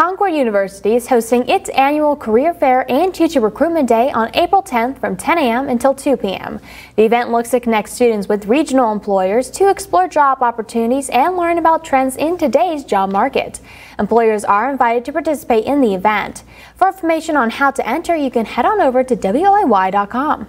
Concord University is hosting its annual Career Fair and Teacher Recruitment Day on April 10th from 10 a.m. until 2 p.m. The event looks to connect students with regional employers to explore job opportunities and learn about trends in today's job market. Employers are invited to participate in the event. For information on how to enter, you can head on over to woay.com.